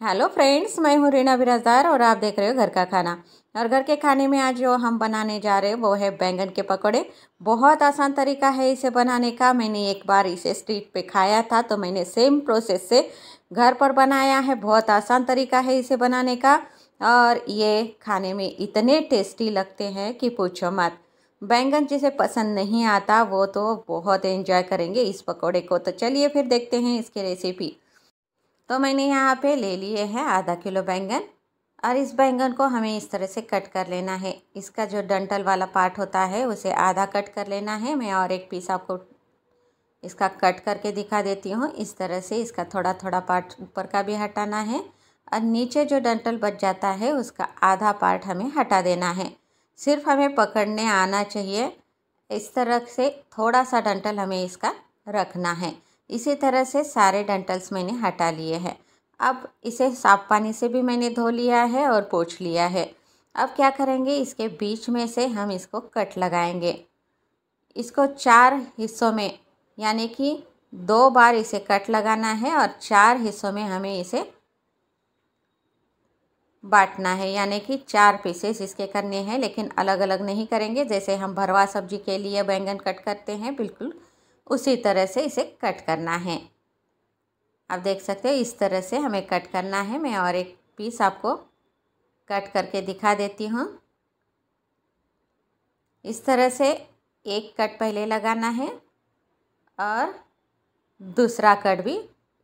Hello friends, मैं हूँ रीना बिराजदार और आप देख रहे हो घर का खाना। और घर के खाने में आज जो हम बनाने जा रहे हैं, वो है बैंगन के पकौड़े। बहुत आसान तरीका है इसे बनाने का। मैंने एक बार इसे स्ट्रीट पे खाया था तो मैंने सेम प्रोसेस से घर पर बनाया है। बहुत आसान तरीका है इसे बनाने का। और ये खाने में इतने टेस्टी लगते हैं कि पूछो मत। बैंगन जिसे पसंद नहीं आता, वो तो बहुत एंजॉय करेंगे इस पकौड़े को। तो चलिए फिर देखते हैं इसकी रेसिपी। तो मैंने यहाँ पे ले लिए हैं आधा किलो बैंगन और इस बैंगन को हमें इस तरह से कट कर लेना है। इसका जो डंटल वाला पार्ट होता है, उसे आधा कट कर लेना है। मैं और एक पीस आपको इसका कट करके दिखा देती हूँ। इस तरह से इसका थोड़ा थोड़ा पार्ट ऊपर का भी हटाना है और नीचे जो डंटल बच जाता है, उसका आधा पार्ट हमें हटा देना है। सिर्फ़ हमें पकड़ने आना चाहिए। इस तरह से थोड़ा सा डंटल हमें इसका रखना है। इसी तरह से सारे डंटल्स मैंने हटा लिए हैं। अब इसे साफ़ पानी से भी मैंने धो लिया है और पोछ लिया है। अब क्या करेंगे? इसके बीच में से हम इसको कट लगाएँगे। इसको चार हिस्सों में, यानी कि दो बार इसे कट लगाना है और चार हिस्सों में हमें इसे बांटना है, यानी कि चार पीसेस इसके करने हैं, लेकिन अलग अलग नहीं करेंगे। जैसे हम भरवा सब्ज़ी के लिए बैंगन कट करते हैं, बिल्कुल उसी तरह से इसे कट करना है। आप देख सकते हो, इस तरह से हमें कट करना है। मैं और एक पीस आपको कट करके दिखा देती हूँ। इस तरह से एक कट पहले लगाना है और दूसरा कट भी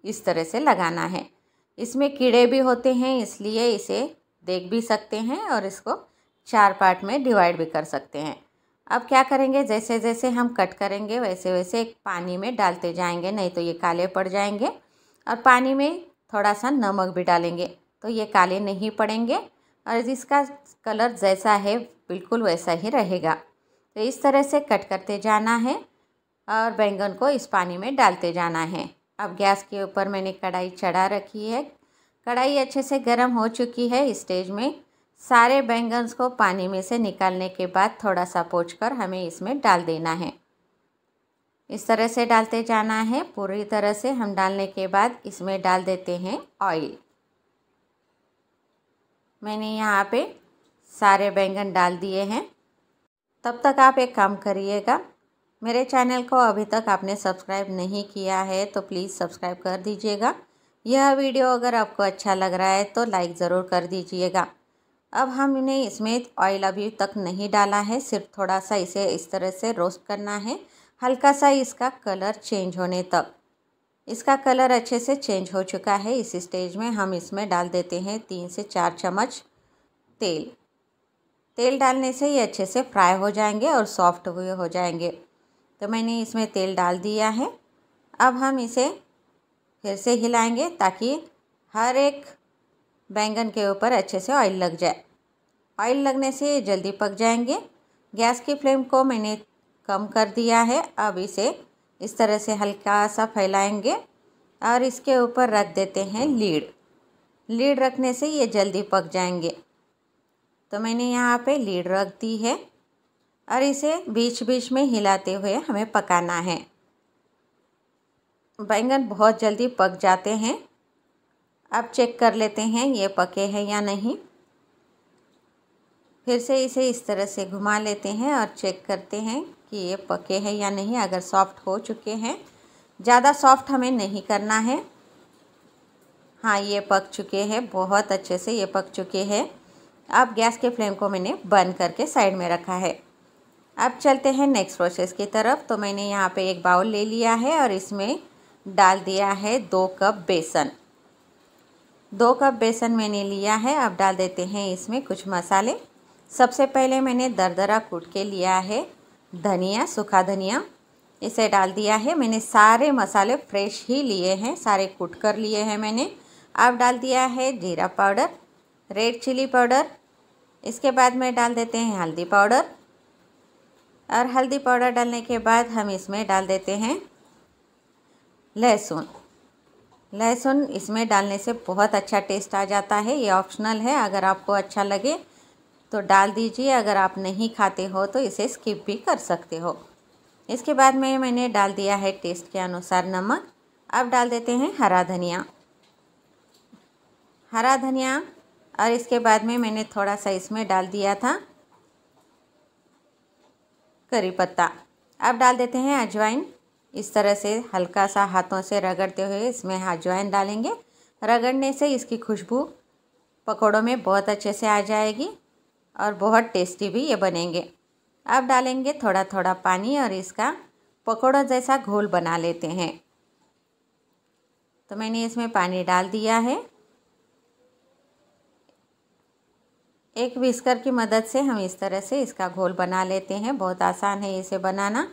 इस तरह से लगाना है। इसमें कीड़े भी होते हैं, इसलिए इसे देख भी सकते हैं और इसको चार पार्ट में डिवाइड भी कर सकते हैं। अब क्या करेंगे? जैसे जैसे हम कट करेंगे, वैसे वैसे पानी में डालते जाएँगे, नहीं तो ये काले पड़ जाएँगे। और पानी में थोड़ा सा नमक भी डालेंगे तो ये काले नहीं पड़ेंगे। और इसका कलर जैसा है, बिल्कुल वैसा ही रहेगा। तो इस तरह से कट करते जाना है और बैंगन को इस पानी में डालते जाना है। अब गैस के ऊपर मैंने कढ़ाई चढ़ा रखी है। कढ़ाई अच्छे से गर्म हो चुकी है, स्टेज में। सारे बैंगन्स को पानी में से निकालने के बाद थोड़ा सा पोछ कर हमें इसमें डाल देना है। इस तरह से डालते जाना है। पूरी तरह से हम डालने के बाद इसमें डाल देते हैं ऑयल मैंने यहाँ पे सारे बैंगन डाल दिए हैं। तब तक आप एक काम करिएगा, मेरे चैनल को अभी तक आपने सब्सक्राइब नहीं किया है तो प्लीज़ सब्सक्राइब कर दीजिएगा। यह वीडियो अगर आपको अच्छा लग रहा है तो लाइक ज़रूर कर दीजिएगा। अब हमने इसमें ऑयल अभी तक नहीं डाला है, सिर्फ़ थोड़ा सा इसे इस तरह से रोस्ट करना है। हल्का सा इसका कलर चेंज होने तक। इसका कलर अच्छे से चेंज हो चुका है। इस स्टेज में हम इसमें डाल देते हैं तीन से चार चम्मच तेल। तेल डालने से ये अच्छे से फ्राई हो जाएँगे और सॉफ्ट हुए हो जाएँगे। तो मैंने इसमें तेल डाल दिया है। अब हम इसे फिर से हिलाएँगे ताकि हर एक बैंगन के ऊपर अच्छे से ऑयल लग जाए। ऑयल लगने से जल्दी पक जाएँगे। गैस की फ्लेम को मैंने कम कर दिया है। अब इसे इस तरह से हल्का सा फैलाएँगे और इसके ऊपर रख देते हैं लीड। लीड रखने से ये जल्दी पक जाएँगे। तो मैंने यहाँ पे लीड रख दी है और इसे बीच बीच में हिलाते हुए हमें पकाना है। बैंगन बहुत जल्दी पक जाते हैं। अब चेक कर लेते हैं ये पके हैं या नहीं। फिर से इसे इस तरह से घुमा लेते हैं और चेक करते हैं कि ये पके हैं या नहीं, अगर सॉफ्ट हो चुके हैं। ज़्यादा सॉफ्ट हमें नहीं करना है। हाँ ये पक चुके हैं, बहुत अच्छे से ये पक चुके हैं। अब गैस के फ्लेम को मैंने बंद करके साइड में रखा है। अब चलते हैं नेक्स्ट प्रोसेस की तरफ़। तो मैंने यहाँ पे एक बाउल ले लिया है और इसमें डाल दिया है दो कप बेसन। दो कप बेसन मैंने लिया है, अब डाल देते हैं इसमें कुछ मसाले। सबसे पहले मैंने दरदरा कूट के लिया है, धनिया, सूखा धनिया, इसे डाल दिया है। मैंने सारे मसाले फ्रेश ही लिए हैं, सारे कूट कर लिए हैं मैंने। अब डाल दिया है जीरा पाउडर, रेड चिली पाउडर, इसके बाद में डाल देते हैं हल्दी पाउडर। और हल्दी पाउडर डालने के बाद हम इसमें डाल देते हैं लहसुन। लहसुन इसमें डालने से बहुत अच्छा टेस्ट आ जाता है, ये ऑप्शनल है, अगर आपको अच्छा लगे तो डाल दीजिए, अगर आप नहीं खाते हो तो इसे स्किप भी कर सकते हो। इसके बाद में मैंने डाल दिया है टेस्ट के अनुसार नमक। अब डाल देते हैं हरा धनिया। हरा धनिया, और इसके बाद में मैंने थोड़ा सा इसमें डाल दिया था करी पत्ता। अब डाल देते हैं अजवाइन। इस तरह से हल्का सा हाथों से रगड़ते हुए इसमें अजवाइन डालेंगे। रगड़ने से इसकी खुशबू पकौड़ों में बहुत अच्छे से आ जाएगी और बहुत टेस्टी भी ये बनेंगे। अब डालेंगे थोड़ा थोड़ा पानी और इसका पकौड़ा जैसा घोल बना लेते हैं। तो मैंने इसमें पानी डाल दिया है। एक विस्कर की मदद से हम इस तरह से इसका घोल बना लेते हैं। बहुत आसान है इसे बनाना।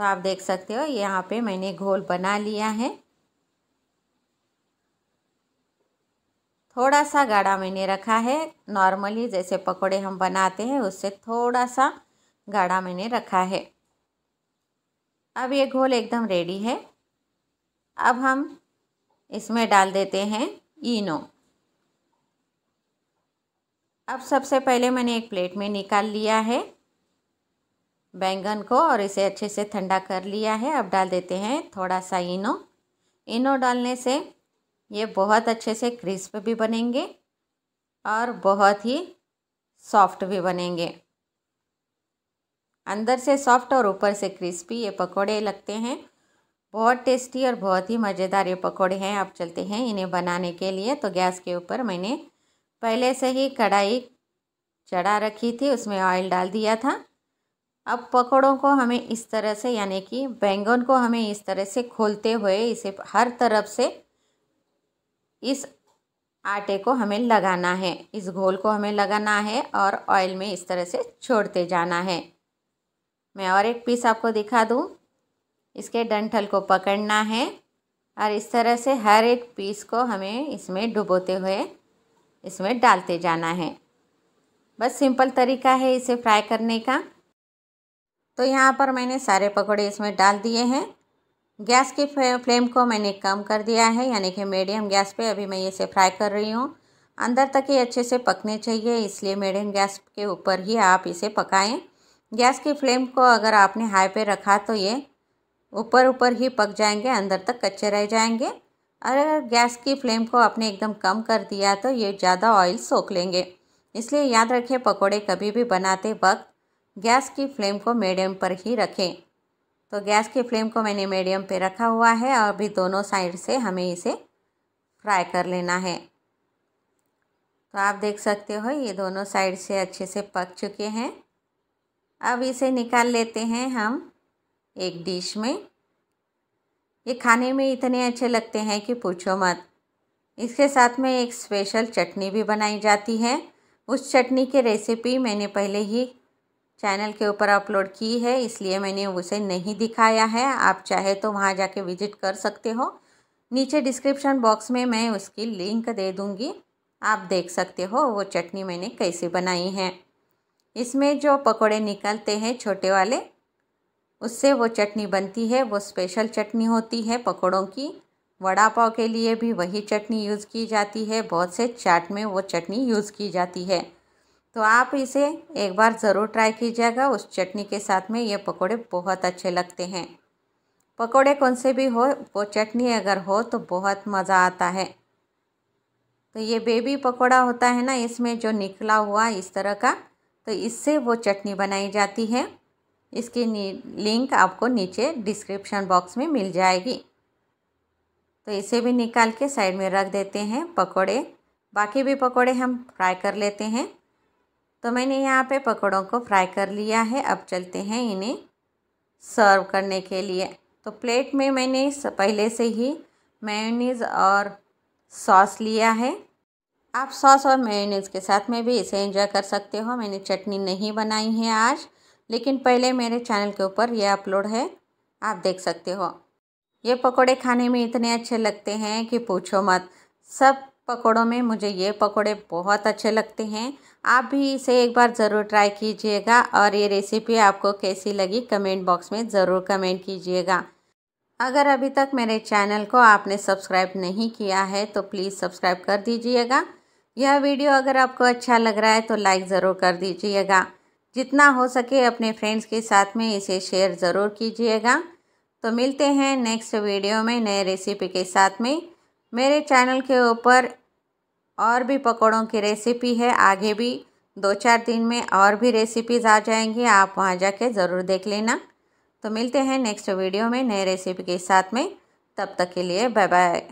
तो आप देख सकते हो, यहाँ पे मैंने घोल बना लिया है। थोड़ा सा गाढ़ा मैंने रखा है। नॉर्मली जैसे पकोड़े हम बनाते हैं, उससे थोड़ा सा गाढ़ा मैंने रखा है। अब ये घोल एकदम रेडी है। अब हम इसमें डाल देते हैं इनो। अब सबसे पहले मैंने एक प्लेट में निकाल लिया है। बैंगन को और इसे अच्छे से ठंडा कर लिया है। अब डाल देते हैं थोड़ा सा इनो। इनो डालने से ये बहुत अच्छे से क्रिस्प भी बनेंगे और बहुत ही सॉफ्ट भी बनेंगे। अंदर से सॉफ्ट और ऊपर से क्रिस्पी ये पकोड़े लगते हैं। बहुत टेस्टी और बहुत ही मज़ेदार ये पकोड़े हैं। आप चलते हैं इन्हें बनाने के लिए। तो गैस के ऊपर मैंने पहले से ही कढ़ाई चढ़ा रखी थी। उसमें ऑयल डाल दिया था। अब पकौड़ों को हमें इस तरह से, यानी कि बैंगन को हमें इस तरह से खोलते हुए इसे हर तरफ़ से इस आटे को हमें लगाना है। इस घोल को हमें लगाना है और ऑयल में इस तरह से छोड़ते जाना है। मैं और एक पीस आपको दिखा दूँ। इसके डंठल को पकड़ना है और इस तरह से हर एक पीस को हमें इसमें डुबोते हुए इसमें डालते जाना है। बस सिंपल तरीका है इसे फ्राई करने का। तो यहाँ पर मैंने सारे पकौड़े इसमें डाल दिए हैं। गैस की फ्लेम को मैंने कम कर दिया है, यानी कि मीडियम गैस पे। अभी मैं इसे फ्राई कर रही हूँ। अंदर तक ये अच्छे से पकने चाहिए, इसलिए मीडियम गैस के ऊपर ही आप इसे पकाएँ। गैस की फ्लेम को अगर आपने हाई पे रखा तो ये ऊपर ऊपर ही पक जाएँगे, अंदर तक कच्चे रह जाएँगे। अगर गैस की फ्लेम को आपने एकदम कम कर दिया तो ये ज़्यादा ऑयल सोख लेंगे। इसलिए याद रखें, पकौड़े कभी भी बनाते वक्त गैस की फ्लेम को मीडियम पर ही रखें। तो गैस की फ्लेम को मैंने मीडियम पे रखा हुआ है और अभी दोनों साइड से हमें इसे फ्राई कर लेना है। तो आप देख सकते हो, ये दोनों साइड से अच्छे से पक चुके हैं। अब इसे निकाल लेते हैं हम एक डिश में। ये खाने में इतने अच्छे लगते हैं कि पूछो मत। इसके साथ में एक स्पेशल चटनी भी बनाई जाती है। उस चटनी की रेसिपी मैंने पहले ही चैनल के ऊपर अपलोड की है, इसलिए मैंने उसे नहीं दिखाया है। आप चाहे तो वहाँ जाके विज़िट कर सकते हो। नीचे डिस्क्रिप्शन बॉक्स में मैं उसकी लिंक दे दूँगी। आप देख सकते हो वो चटनी मैंने कैसे बनाई है। इसमें जो पकोड़े निकलते हैं छोटे वाले, उससे वो चटनी बनती है। वो स्पेशल चटनी होती है पकौड़ों की। वड़ा पाव के लिए भी वही चटनी यूज़ की जाती है। बहुत से चाट में वो चटनी यूज़ की जाती है। तो आप इसे एक बार ज़रूर ट्राई कीजिएगा। उस चटनी के साथ में ये पकोड़े बहुत अच्छे लगते हैं। पकोड़े कौन से भी हो, वो चटनी अगर हो तो बहुत मज़ा आता है। तो ये बेबी पकोड़ा होता है ना, इसमें जो निकला हुआ इस तरह का तो इससे वो चटनी बनाई जाती है। इसकी लिंक आपको नीचे डिस्क्रिप्शन बॉक्स में मिल जाएगी। तो इसे भी निकाल के साइड में रख देते हैं पकोड़े। बाकी भी पकोड़े हम फ्राई कर लेते हैं। तो मैंने यहाँ पे पकौड़ों को फ्राई कर लिया है। अब चलते हैं इन्हें सर्व करने के लिए। तो प्लेट में मैंने पहले से ही मेयोनीज़ और सॉस लिया है। आप सॉस और मेयोनीज़ के साथ में भी इसे एंजॉय कर सकते हो। मैंने चटनी नहीं बनाई है आज, लेकिन पहले मेरे चैनल के ऊपर ये अपलोड है। आप देख सकते हो। ये पकोड़े खाने में इतने अच्छे लगते हैं कि पूछो मत। सब पकोड़ों में मुझे ये पकोड़े बहुत अच्छे लगते हैं। आप भी इसे एक बार ज़रूर ट्राई कीजिएगा और ये रेसिपी आपको कैसी लगी कमेंट बॉक्स में ज़रूर कमेंट कीजिएगा। अगर अभी तक मेरे चैनल को आपने सब्सक्राइब नहीं किया है तो प्लीज़ सब्सक्राइब कर दीजिएगा। यह वीडियो अगर आपको अच्छा लग रहा है तो लाइक ज़रूर कर दीजिएगा। जितना हो सके अपने फ्रेंड्स के साथ में इसे शेयर ज़रूर कीजिएगा। तो मिलते हैं नेक्स्ट वीडियो में नए रेसिपी के साथ में। मेरे चैनल के ऊपर और भी पकौड़ों की रेसिपी है, आगे भी दो चार दिन में और भी रेसिपीज़ आ जाएँगी, आप वहाँ जाके ज़रूर देख लेना। तो मिलते हैं नेक्स्ट वीडियो में नए रेसिपी के साथ में, तब तक के लिए बाय बाय